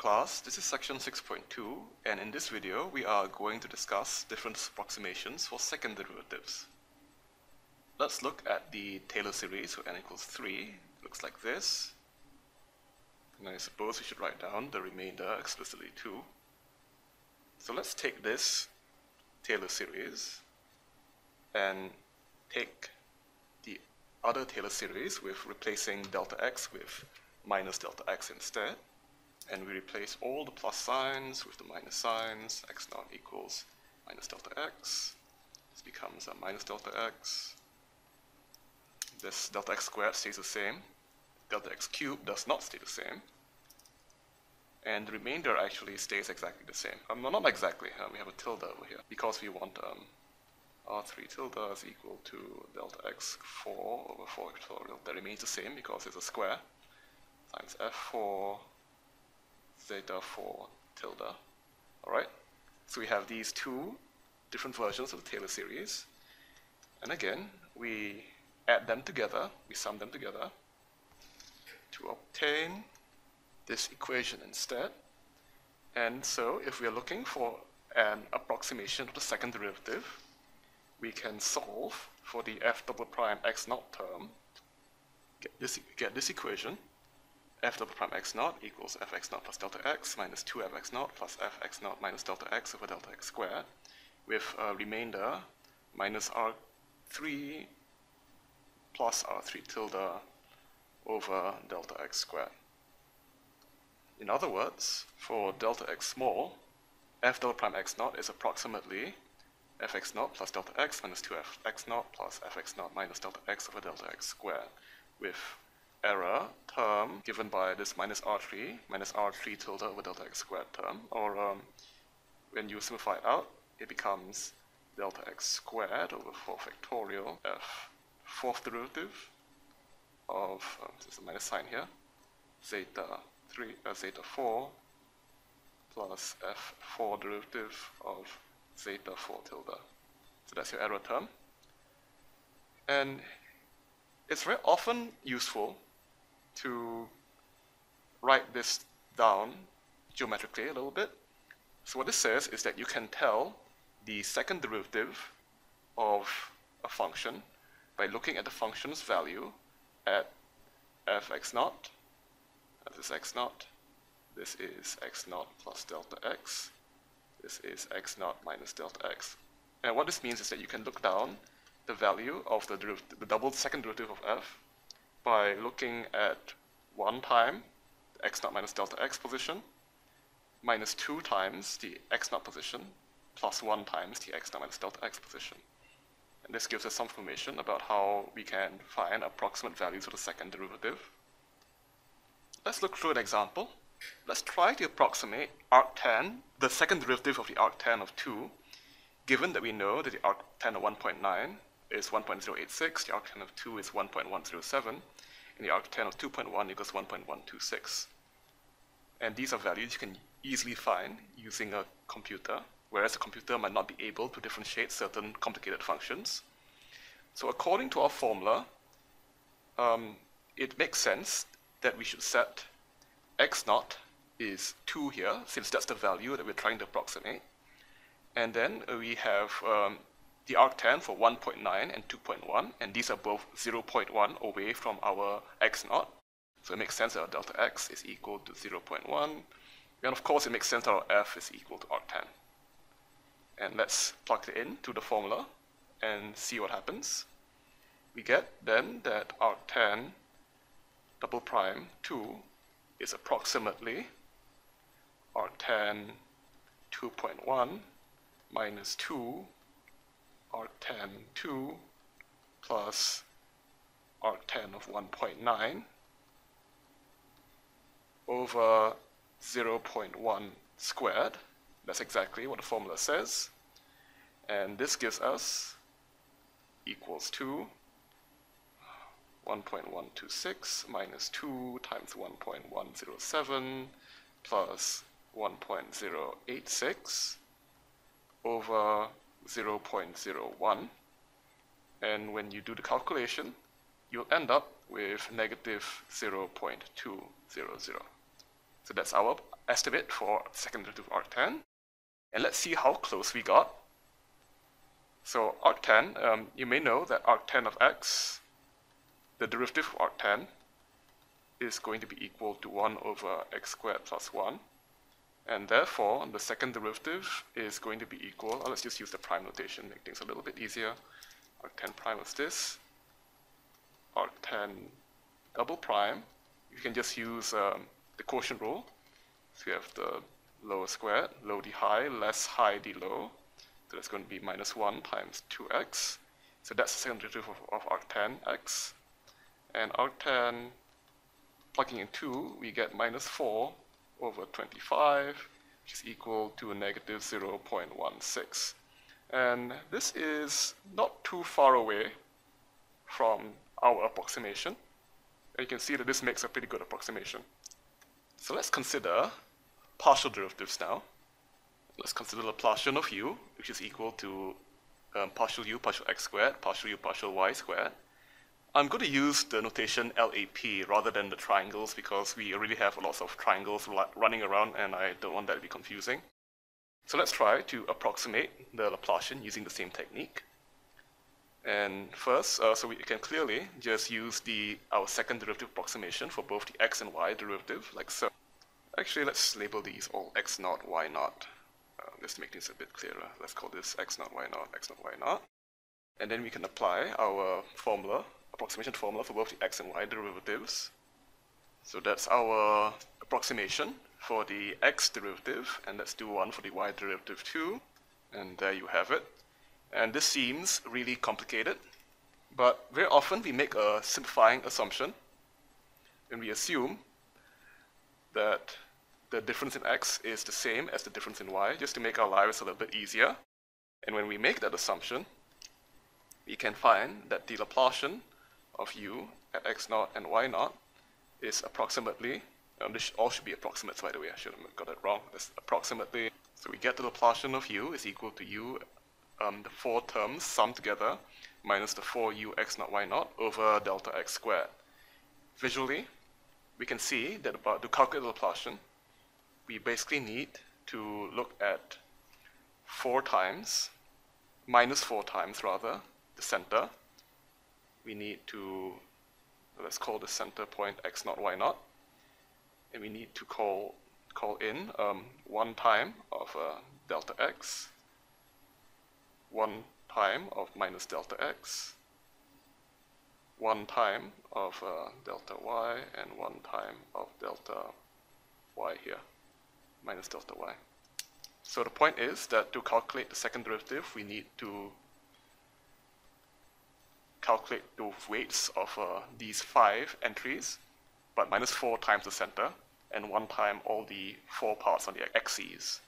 class, this is section 6.2 and in this video we are going to discuss different approximations for second derivatives. Let's look at the Taylor series for n equals 3. looks like this. And I suppose we should write down the remainder explicitly too. So let's take this Taylor series and take the other Taylor series with replacing delta x with minus delta x instead and we replace all the plus signs with the minus signs, x naught equals minus delta x. This becomes a minus delta x. This delta x squared stays the same. Delta x cubed does not stay the same. And the remainder actually stays exactly the same. Um, not exactly, uh, we have a tilde over here, because we want um, r3 tilde is equal to delta x4 over 4 factorial. That remains the same because it's a square times f4 zeta 4 tilde. Alright, so we have these two different versions of the Taylor series. And again, we add them together, we sum them together to obtain this equation instead. And so if we are looking for an approximation of the second derivative, we can solve for the f double prime x naught term, get this, get this equation, f double prime x naught equals fx naught plus delta x minus 2fx naught plus fx naught minus delta x over delta x squared with a remainder minus r3 plus r3 tilde over delta x squared. In other words, for delta x small, f double prime x naught is approximately fx naught plus delta x minus 2fx naught plus fx naught minus delta x over delta x squared with error term given by this minus r3 minus r3 tilde over delta x squared term, or um, when you simplify it out, it becomes delta x squared over 4 factorial f fourth derivative of, um, there's a minus sign here, zeta 3, uh, zeta 4 plus f4 derivative of zeta 4 tilde. So that's your error term. And it's very often useful to write this down geometrically a little bit. So what this says is that you can tell the second derivative of a function by looking at the function's value at fx naught, this is x naught, this is x naught plus delta x, this is x naught minus delta x. And what this means is that you can look down the value of the, the double second derivative of f by looking at 1 time x naught minus delta x position, minus 2 times the x naught position, plus 1 times the x naught minus delta x position. And this gives us some information about how we can find approximate values of the second derivative. Let's look through an example. Let's try to approximate arctan, the second derivative of the arctan of 2, given that we know that the arctan of 1.9 is 1.086, the arctan of 2 is 1.107, and the arctan of 2.1 equals 1.126. And these are values you can easily find using a computer, whereas a computer might not be able to differentiate certain complicated functions. So according to our formula, um, it makes sense that we should set x naught is 2 here, since that's the value that we're trying to approximate. And then we have um, the arctan for 1.9 and 2.1, and these are both 0.1 away from our x naught. So it makes sense that our delta x is equal to 0.1, and of course it makes sense that our f is equal to arc arctan. And let's plug it in to the formula and see what happens. We get then that arc arctan double prime 2 is approximately arc arctan 2.1 minus 2 arctan 2 plus arctan of 1.9 over 0.1 squared. That's exactly what the formula says. And this gives us equals to 1.126 minus 2 times 1.107 plus 1.086 over 0.01 and when you do the calculation you'll end up with negative 0.200. So that's our estimate for second derivative of arctan. And let's see how close we got. So arctan, um, you may know that arctan of x, the derivative of arctan, is going to be equal to 1 over x squared plus 1. And therefore, the second derivative is going to be equal, let's just use the prime notation, make things a little bit easier. Arctan prime is this. Arctan double prime, you can just use um, the quotient rule. So we have the lower squared, low d high, less high d low. So that's going to be minus 1 times 2x. So that's the second derivative of, of arctan x. And arctan, plugging in 2, we get minus 4 over 25, which is equal to a negative 0.16. And this is not too far away from our approximation. And you can see that this makes a pretty good approximation. So let's consider partial derivatives now. Let's consider the Laplacian of u, which is equal to um, partial u partial x squared, partial u partial y squared. I'm going to use the notation LAP rather than the triangles because we already have lots of triangles running around and I don't want that to be confusing. So let's try to approximate the Laplacian using the same technique. And first, uh, so we can clearly just use the our second derivative approximation for both the x and y derivative, like so. Actually, let's label these all x naught, y naught, uh, just make things a bit clearer. Let's call this x naught, y naught, x naught, y naught. And then we can apply our formula, approximation formula for both the x and y derivatives. So that's our approximation for the x derivative, and let's do one for the y derivative too. And there you have it. And this seems really complicated, but very often we make a simplifying assumption and we assume that the difference in x is the same as the difference in y, just to make our lives a little bit easier. And when we make that assumption, we can find that the Laplacian of u at x naught and y naught is approximately, um, this all should be approximates by the way, I should have got it wrong, it's approximately, so we get to the Laplacian of u is equal to u um, the four terms summed together minus the 4u x naught y naught over delta x squared. Visually, we can see that about to calculate the Laplacian, we basically need to look at four times, minus four times rather, the center. We need to, let's call the center point x naught y naught, and we need to call call in um, one time of uh, delta x 1 time of minus delta x, 1 time of uh, delta y, and 1 time of delta y here, minus delta y. So the point is that to calculate the second derivative, we need to calculate the weights of uh, these five entries, but minus 4 times the center, and 1 time all the four parts on the axes.